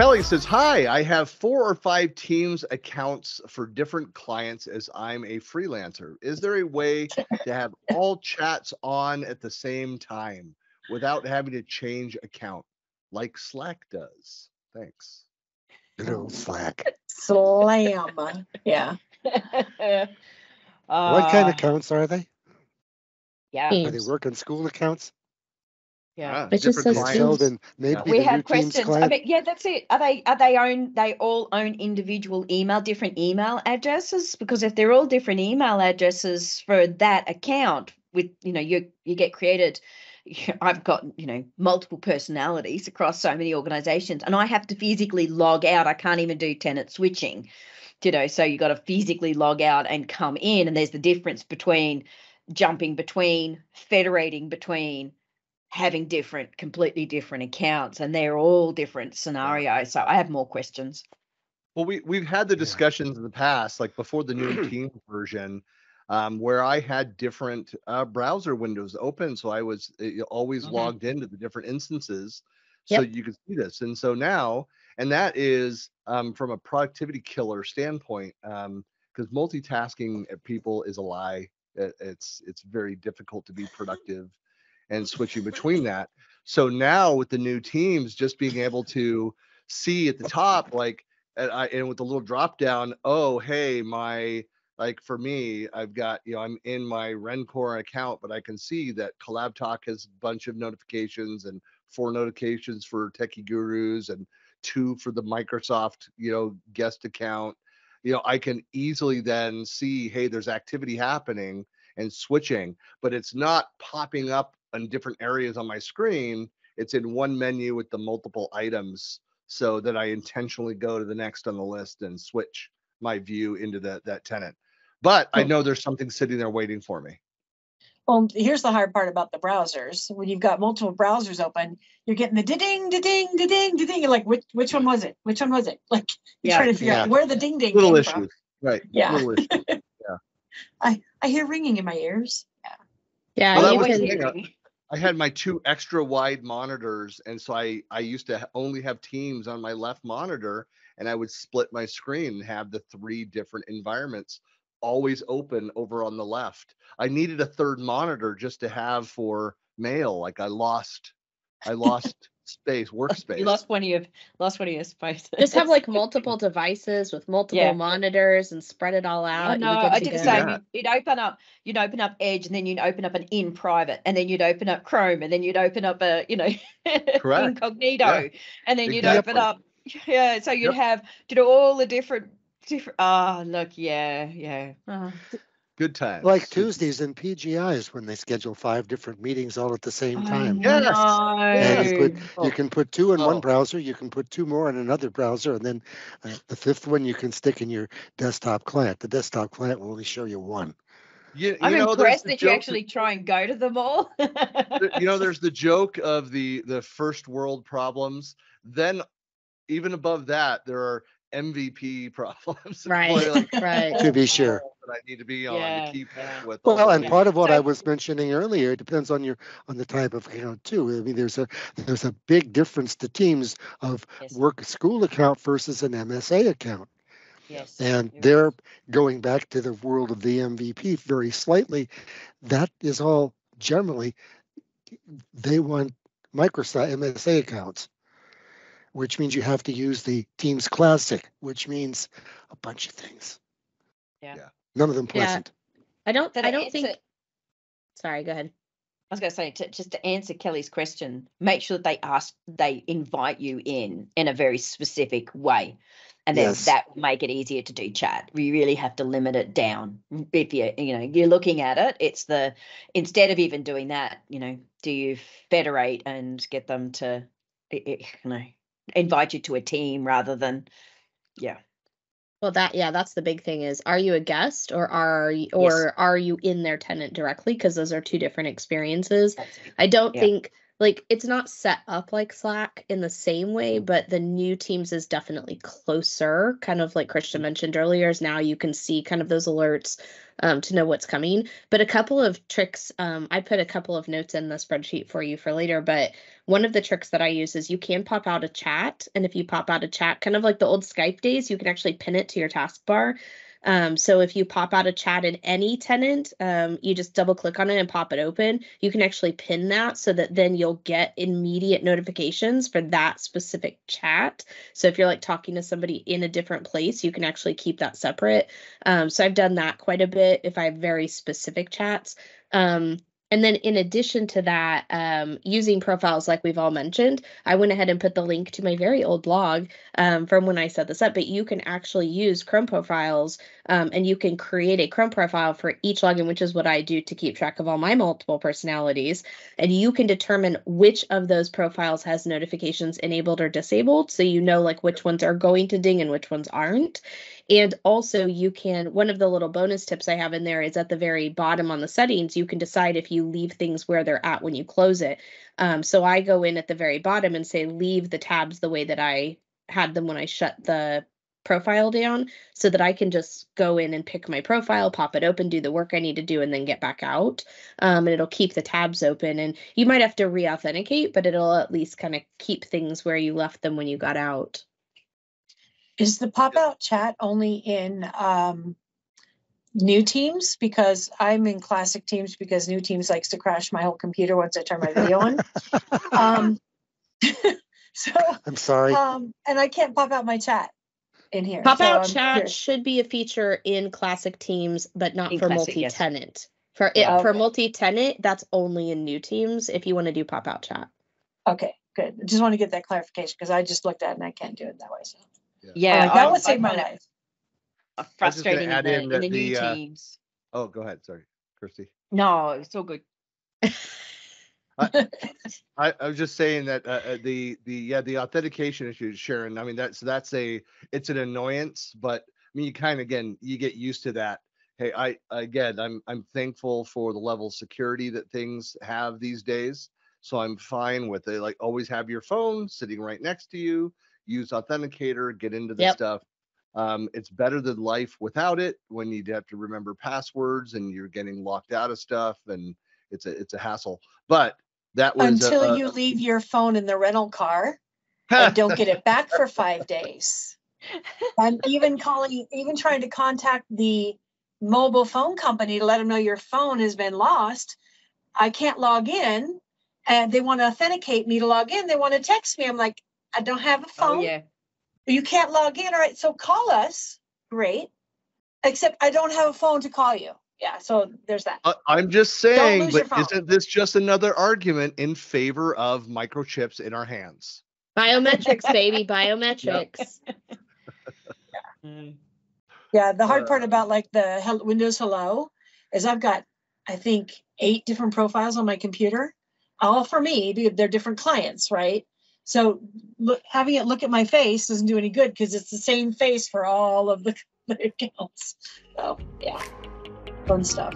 Kelly says, Hi, I have four or five Teams accounts for different clients as I'm a freelancer. Is there a way to have all chats on at the same time without having to change account like Slack does? Thanks. Good old Slack. Slam. Yeah. What kind Uh, of accounts are they? Yeah, Are they Teams. working school accounts? Yeah. Ah, It just different clients. So Teams. then maybe We have questions. I mean, yeah, that's it. Are they are they own they all own individual email, different email addresses? Because if they're all different email addresses for that account, with you know, you you get created. I've got you know multiple personalities across so many organizations, and I have to physically log out. I can't even do tenant switching, you know. So you got to physically log out and come in, and there's the difference between jumping between, federating between, having different, completely different accounts, and they're all different scenarios. So I have more questions. Well, we we've had the Yeah. discussions in the past, like before the new team version, um, where I had different uh, browser windows open, so I was uh, always Mhm. logged into the different instances, so Yep. you could see this. And so now, and that is um, from a productivity killer standpoint, because multitasking at people is a lie. It- it's it's very difficult to be productive and switching between that. So now with the new teams, just being able to see at the top, like, and, I, and with the little drop down, oh, hey, my, like for me, I've got, you know, I'm in my Rencore account, but I can see that CollabTalk has a bunch of notifications and four notifications for Techie Gurus and two for the Microsoft, you know, guest account. You know, I can easily then see, hey, there's activity happening and switching, but it's not popping up in different areas on my screen. It's in one menu with the multiple items so that I intentionally go to the next on the list and switch my view into that that tenant. But I know there's something sitting there waiting for me. Well, here's the hard part about the browsers. When you've got multiple browsers open, you're getting the ding, ding, ding, ding, ding. You're like, which which one was it? Which one was it? Like you're Yeah. trying to figure out where the ding ding Little came issues, from. right? Yeah. Little issues. I hear ringing in my ears. Yeah. Yeah, Well, that was the thing, I had my two extra wide monitors, and so I I used to only have Teams on my left monitor, and I would split my screen and have the three different environments always open over on the left. I needed a third monitor just to have for mail. Like I lost, I lost space, workspace. You lost one of your lost one of your spaces. Just have like multiple devices with multiple Yeah. monitors and spread it all out. I and you're good I to did the go. same. Yeah. You'd, you'd open up, you'd open up Edge, and then you'd open up an in private, and then you'd open up Chrome, and then you'd open up a, you know, Correct. incognito, and then you'd Exactly. open up, yeah. So you'd Yep. have, you know, all the different, different. Ah, look, yeah, yeah. Ah. Good times. Like Good- Tuesdays and PGIs when they schedule five different meetings all at the same I time. Yes. And you put, you can put two in Oh. one browser, you can put two more in another browser, and then uh, the fifth one you can stick in your desktop client. The desktop client will only show you one. You, I'm know, there's impressed that you joke actually try and go to them all. you know there's the joke of the the first world problems then even above that there are mvp problems Right, like, right. To be sure. That i need to be on Yeah, to keep yeah. with Well, and part of what I was mentioning earlier, it depends on your, on the type of account too. I mean, there's a, there's a big difference to teams of Yes. work school account versus an MSA account. yes. And you're they're going back to the world of the MVP very slightly. That is all generally, they want Microsoft MSA accounts, which means you have to use the Teams Classic, which means a bunch of things. Yeah. Yeah. None of them pleasant. Yeah. pleasant. I don't. So I don't answer- think. Sorry. Go ahead. I was going to say, to, just to answer Kelly's question, make sure that they ask, they invite you in in a very specific way, and then Yes. that will make it easier to do chat. We really have to limit it down. If you you know you're looking at it, it's the instead of even doing that, you know, do you federate and get them to, i- i- you know, invite you to a team rather than, yeah, Well, that yeah, that's the big thing is are you a guest or are you, or are you in their tenant directly? Because those are two different experiences. I don't Yeah. think like it's not set up like Slack in the same way, but the new Teams is definitely closer. Kind of like Christian mentioned earlier, is now you can see kind of those alerts um, to know what's coming. But a couple of tricks, um, I put a couple of notes in the spreadsheet for you for later. But one of the tricks that I use is you can pop out a chat, and if you pop out a chat, kind of like the old Skype days, you can actually pin it to your taskbar. Um, so if you pop out a chat in any tenant, um, you just double click on it and pop it open. You can actually pin that so that then you'll get immediate notifications for that specific chat. So if you're like talking to somebody in a different place, you can actually keep that separate. Um, so I've done that quite a bit if I have very specific chats. Um, and then in addition to that, um, using profiles like we've all mentioned, I went ahead and put the link to my very old blog um, from when I set this up. But you can actually use Chrome profiles um, and you can create a Chrome profile for each login, which is what I do to keep track of all my multiple personalities. And you can determine which of those profiles has notifications enabled or disabled. So you know like which ones are going to ding and which ones aren't. And also, you can, one of the little bonus tips I have in there is at the very bottom on the settings, you can decide if you leave things where they're at when you close it. Um, so I go in at the very bottom and say, leave the tabs the way that I had them when I shut the profile down so that I can just go in and pick my profile, pop it open, do the work I need to do, and then get back out. Um, and it'll keep the tabs open. And you might have to re authenticate, but it'll at least kind of keep things where you left them when you got out. Is the pop-out chat only in um, new teams? Because I'm in classic teams because new teams likes to crash my whole computer once I turn my video on. Um, so, I'm sorry. um, and I can't pop out my chat in here. Pop so out I'm chat curious. should be a feature in classic teams, but not In for Classic, multi-tenant. For it Yeah. for multi-tenant, that's only in new teams if you want to do pop out chat. Okay, good. I Just want to get that clarification because I just looked at it and I can't do it that way. So Yeah, like, that I- would I save my life. I was just gonna Frustrating in add the, in in that the new uh, teams. Oh, go ahead. Sorry, Kirsty. No, it's all good. I, I was just saying that uh, uh, the the yeah the authentication issue, Sharon. I mean that's that's a it's an annoyance, but I mean you kind of again you get used to that. Hey, I again I'm I'm thankful for the level of security that things have these days, so I'm fine with it. Like always have your phone sitting right next to you. Use Authenticator, get into the Yep. stuff. Um, it's better than life without it when you have to remember passwords and you're getting locked out of stuff and it's a it's a hassle. But that was a- Until a- you leave your phone in the rental car and don't get it back for five days. I'm even calling, even trying to contact the mobile phone company to let them know your phone has been lost. I can't log in and they want to authenticate me to log in. They want to text me. I'm like, I don't have a phone. Oh phone. yeah. You can't log in. All right. So call us. Great. Except I don't have a phone to call you. Yeah. So there's that. I- I'm just saying, but isn't this just another argument in favor of microchips in our hands? Biometrics, baby, biometrics. Mm. Yeah, the hard part Uh, about like the hel- Windows Hello is I've got, I think, eight different profiles on my computer, all for me. They're different clients, right? So look, having it look at my face doesn't do any good because it's the same face for all of the, the accounts. So yeah, fun stuff.